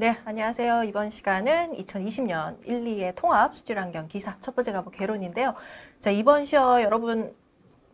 네, 안녕하세요. 이번 시간은 2020년 1, 2의 통합 수질환경 기사 첫 번째 과목 개론인데요. 자, 이번 시어 여러분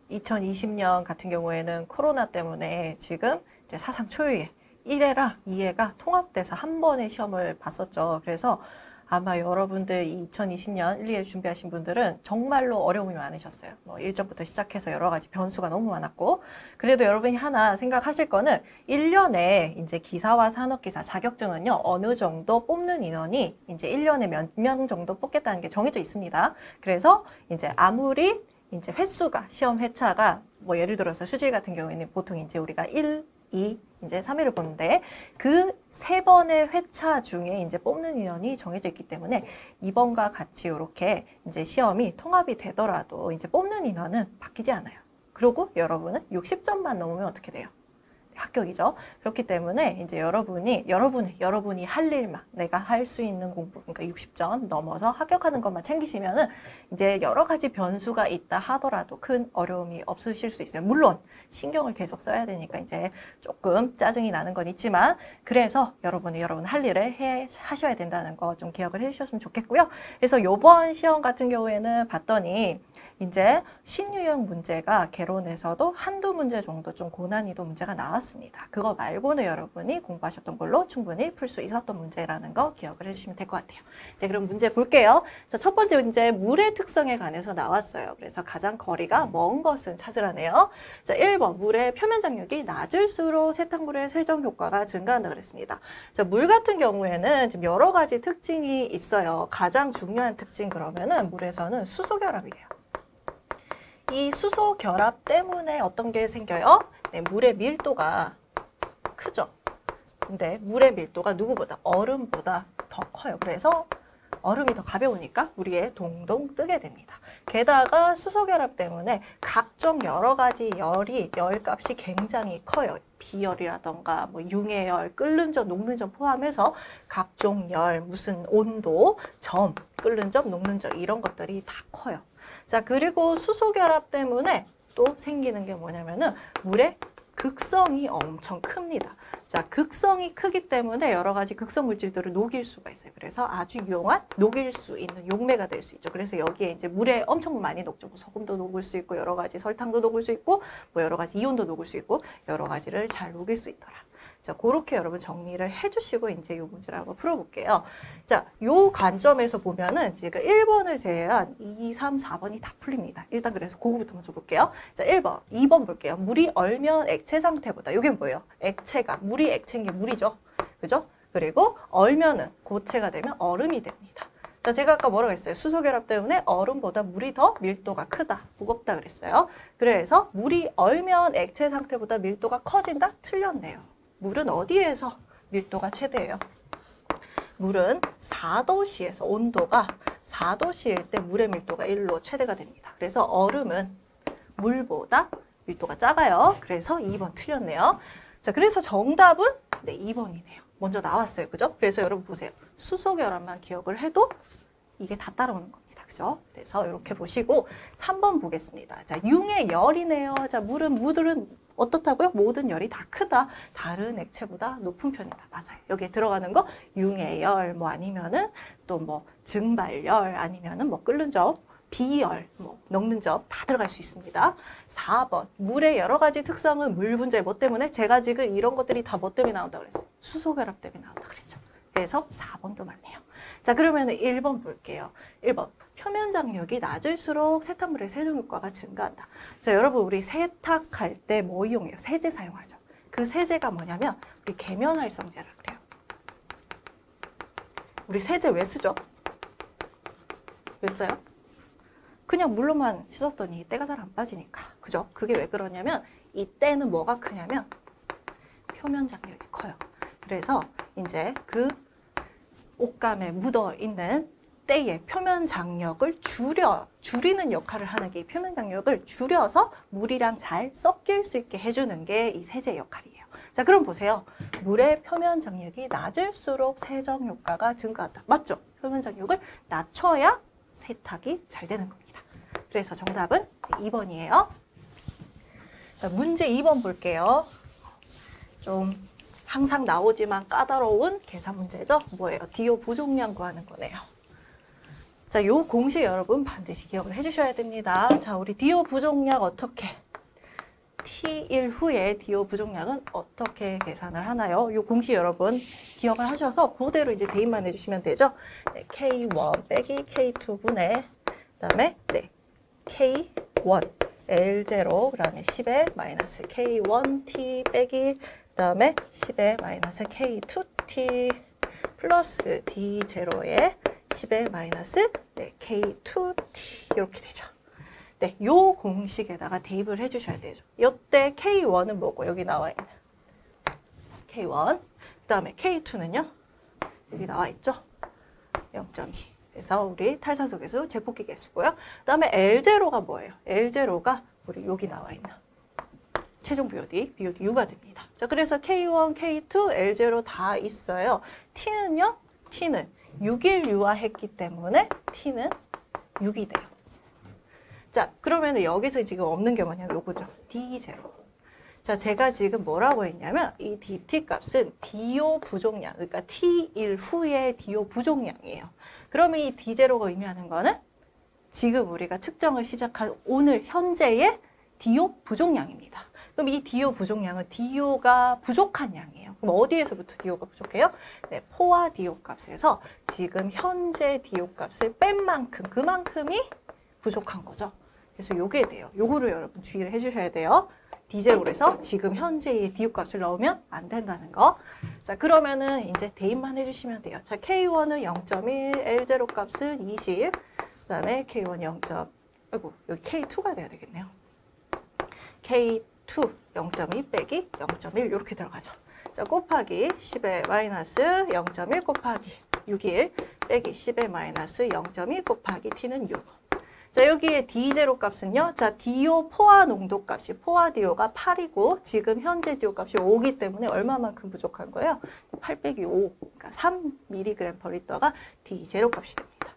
2020년 같은 경우에는 코로나 때문에 지금 이제 사상 초유의 1회랑 2회가 통합돼서 한 번의 시험을 봤었죠. 그래서 아마 여러분들 2020년 1, 2회 준비하신 분들은 정말로 어려움이 많으셨어요. 뭐 일정부터 시작해서 여러 가지 변수가 너무 많았고 그래도 여러분이 하나 생각하실 거는 1년에 이제 기사와 산업기사 자격증은요 어느 정도 뽑는 인원이 이제 1년에 몇 명 정도 뽑겠다는 게 정해져 있습니다. 그래서 이제 아무리 이제 횟수가 시험 회차가 뭐 예를 들어서 수질 같은 경우에는 보통 이제 우리가 1, 2, 이제 3회를 보는데 그 세 번의 회차 중에 이제 뽑는 인원이 정해져 있기 때문에 이번과 같이 이렇게 이제 시험이 통합이 되더라도 이제 뽑는 인원은 바뀌지 않아요. 그리고 여러분은 60점만 넘으면 어떻게 돼요? 합격이죠. 그렇기 때문에 이제 여러분이 여러분이 여러분이 할 일만 내가 할 수 있는 공부 그러니까 60점 넘어서 합격하는 것만 챙기시면은 이제 여러 가지 변수가 있다 하더라도 큰 어려움이 없으실 수 있어요. 물론 신경을 계속 써야 되니까 이제 조금 짜증이 나는 건 있지만 그래서 여러분이 여러분 할 일을 해 하셔야 된다는 거 좀 기억을 해 주셨으면 좋겠고요. 그래서 요번 시험 같은 경우에는 봤더니 이제 신유형 문제가 개론에서도 한두 문제 정도 좀 고난이도 문제가 나왔습니다. 그거 말고는 여러분이 공부하셨던 걸로 충분히 풀 수 있었던 문제라는 거 기억을 해주시면 될 것 같아요. 네, 그럼 문제 볼게요. 자, 첫 번째 문제 물의 특성에 관해서 나왔어요. 그래서 가장 거리가 먼 것은 찾으라네요. 자, 1번 물의 표면 장력이 낮을수록 세탁물의 세정 효과가 증가한다 그랬습니다. 자, 물 같은 경우에는 지금 여러 가지 특징이 있어요. 가장 중요한 특징 그러면은 물에서는 수소 결합이에요. 이 수소 결합 때문에 어떤 게 생겨요? 네, 물의 밀도가 크죠. 근데 물의 밀도가 누구보다 얼음보다 더 커요. 그래서 얼음이 더 가벼우니까 물위에 동동 뜨게 됩니다. 게다가 수소 결합 때문에 각종 여러 가지 열이 열값이 굉장히 커요. 비열이라던가 뭐 융해열, 끓는 점, 녹는 점 포함해서 각종 열, 무슨 온도, 점, 끓는 점, 녹는 점 이런 것들이 다 커요. 자, 그리고 수소 결합 때문에 또 생기는 게 뭐냐면은 물의 극성이 엄청 큽니다. 자, 극성이 크기 때문에 여러 가지 극성 물질들을 녹일 수가 있어요. 그래서 아주 유용한 녹일 수 있는 용매가 될 수 있죠. 그래서 여기에 이제 물에 엄청 많이 녹죠. 뭐 소금도 녹을 수 있고 여러 가지 설탕도 녹을 수 있고 뭐 여러 가지 이온도 녹을 수 있고 여러 가지를 잘 녹일 수 있더라. 자, 그렇게 여러분 정리를 해주시고 이제 요 문제를 한번 풀어볼게요. 자, 요 관점에서 보면은 지금 1번을 제외한 2, 3, 4번이 다 풀립니다. 일단 그래서 그거부터 먼저 볼게요. 자, 1번, 2번 볼게요. 물이 얼면 액체 상태보다, 이게 뭐예요? 액체가, 물이 액체인 게 물이죠. 그죠? 그리고 얼면은 고체가 되면 얼음이 됩니다. 자, 제가 아까 뭐라고 했어요? 수소 결합 때문에 얼음보다 물이 더 밀도가 크다, 무겁다 그랬어요. 그래서 물이 얼면 액체 상태보다 밀도가 커진다? 틀렸네요. 물은 어디에서 밀도가 최대예요? 물은 4도씨에서 온도가 4도씨일 때 물의 밀도가 1로 최대가 됩니다. 그래서 얼음은 물보다 밀도가 작아요. 그래서 2번 틀렸네요. 자, 그래서 정답은 네, 2번이네요. 먼저 나왔어요. 그죠? 그래서 여러분 보세요. 수소 결합만 기억을 해도 이게 다 따라오는 겁니다. 그죠? 그래서 이렇게 보시고 3번 보겠습니다. 자, 융의 열이네요. 자, 물은 무들은 어떻다고요? 모든 열이 다 크다. 다른 액체보다 높은 편이다. 맞아요. 여기에 들어가는 거 융해열 뭐 아니면은 또 뭐 증발열 아니면은 뭐 끓는 점 비열, 뭐 녹는 점 다 들어갈 수 있습니다. 4번 물의 여러 가지 특성은 물 분자의 뭐 때문에 제가 지금 이런 것들이 다 뭐 때문에 나온다고 그랬어요. 수소 결합 때문에 나온다 그랬죠. 그래서 4번도 맞네요. 자 그러면 1번 볼게요. 1번 표면 장력이 낮을수록 세탁물의 세정 효과가 증가한다. 자, 여러분 우리 세탁할 때 뭐 이용해요? 세제 사용하죠. 그 세제가 뭐냐면 우리 계면활성제라 그래요. 우리 세제 왜 쓰죠? 왜 써요? 그냥 물로만 씻었더니 때가 잘 안 빠지니까. 그죠? 그게 왜 그러냐면 이 때는 뭐가 크냐면 표면 장력이 커요. 그래서 이제 그 옷감에 묻어 있는 때의 표면 장력을 줄여 줄이는 역할을 하는 게 표면 장력을 줄여서 물이랑 잘 섞일 수 있게 해주는 게 이 세제 역할이에요. 자, 그럼 보세요. 물의 표면 장력이 낮을수록 세정 효과가 증가한다. 맞죠? 표면 장력을 낮춰야 세탁이 잘 되는 겁니다. 그래서 정답은 2번이에요. 자, 문제 2번 볼게요. 좀 항상 나오지만 까다로운 계산 문제죠. 뭐예요? 디오 부족량 구하는 거네요. 자, 요 공식 여러분 반드시 기억을 해주셔야 됩니다. 자, 우리 디오 부족량 어떻게? T1 후에 디오 부족량은 어떻게 계산을 하나요? 요 공식 여러분 기억을 하셔서 그대로 이제 대입만 해주시면 되죠. 네, K1 빼기 K2분의 그다음에 네, K1 L0 그다음에 10의 마이너스 K1T 빼기 그다음에 10의 마이너스 K2T 플러스 D0의 10의 마이너스 네, K2T 이렇게 되죠. 네, 요 공식에다가 대입을 해주셔야 되죠. 이때 K1은 뭐고 여기 나와 있는 K1 그 다음에 K2는요 여기 나와 있죠. 0.2. 그래서 우리 탈산소 개수 제폭기 개수고요. 그 다음에 L0가 뭐예요? L0가 우리 여기 나와 있는 최종 BOD, BOD U가 됩니다. 자, 그래서 K1, K2, L0 다 있어요. T는요? T는 6일 유화했기 때문에 T는 6이 돼요. 자, 그러면 여기서 지금 없는 게 뭐냐면 요거죠. D0. 자, 제가 지금 뭐라고 했냐면 이 DT 값은 DO 부족량, 그러니까 T1 후의 DO 부족량이에요. 그러면 이 D0가 의미하는 거는 지금 우리가 측정을 시작한 오늘 현재의 DO 부족량입니다. 그럼 이 DO 부족량은 DO가 부족한 양이에요. 그럼 어디에서부터 DO가 부족해요? 네, 포화 DO 값에서 지금 현재 DO 값을 뺀 만큼 그만큼이 부족한 거죠. 그래서 요게 돼요. 요거를 여러분 주의를 해주셔야 돼요. 디제로에서 지금 현재의 디오 값을 넣으면 안 된다는 거. 자, 그러면은 이제 대입만 해주시면 돼요. 자, K1은 0.1, L0 값은 20, 그 다음에 K1 0. 아이고, 여기 K2가 돼야 되겠네요. K2 0.2 빼기 0.1 이렇게 들어가죠. 자, 곱하기 10의 마이너스 0.1 곱하기 6일 빼기 10의 마이너스 0.2 곱하기 T는 6. 자, 여기에 D0 값은요. 자, DO 포화 농도 값이 포화 DO가 8이고 지금 현재 DO 값이 5기 때문에 얼마만큼 부족한 거예요? 8 빼기 5, 그러니까 3mg per 리터가 D0 값이 됩니다.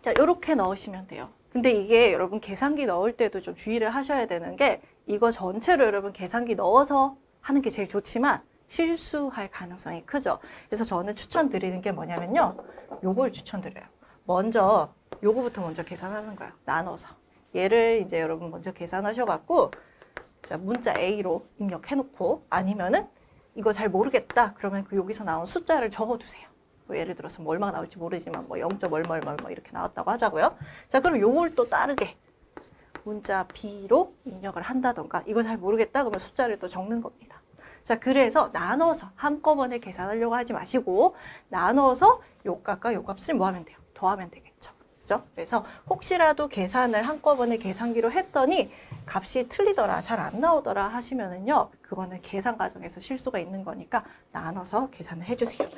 자, 이렇게 넣으시면 돼요. 근데 이게 여러분 계산기 넣을 때도 좀 주의를 하셔야 되는 게 이거 전체로 여러분 계산기 넣어서 하는 게 제일 좋지만 실수할 가능성이 크죠. 그래서 저는 추천드리는 게 뭐냐면요. 요걸 추천드려요. 먼저 요거부터 먼저 계산하는 거예요. 나눠서. 얘를 이제 여러분 먼저 계산하셔갖고 자 문자 A로 입력해놓고 아니면은 이거 잘 모르겠다 그러면 그 여기서 나온 숫자를 적어두세요. 뭐 예를 들어서 뭐 얼마가 나올지 모르지만 뭐 0. 얼마 얼마 얼마 이렇게 나왔다고 하자고요. 자 그럼 요걸 또 따르게 문자 B로 입력을 한다던가 이거 잘 모르겠다 그러면 숫자를 또 적는 겁니다. 자 그래서 나눠서 한꺼번에 계산하려고 하지 마시고 나눠서 요 값과 요 값을 뭐 하면 돼요? 더하면 되겠죠. 그죠? 그래서 혹시라도 계산을 한꺼번에 계산기로 했더니 값이 틀리더라, 잘 안 나오더라 하시면은요, 그거는 계산 과정에서 실수가 있는 거니까 나눠서 계산을 해주세요.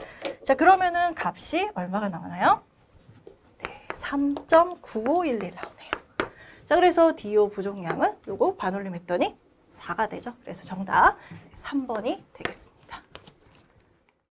자, 그러면은 값이 얼마가 나오나요? 네, 3.9511 나오네요. 자, 그래서 DO 부족량은 요거 반올림 했더니 4가 되죠. 그래서 정답 3번이 되겠습니다.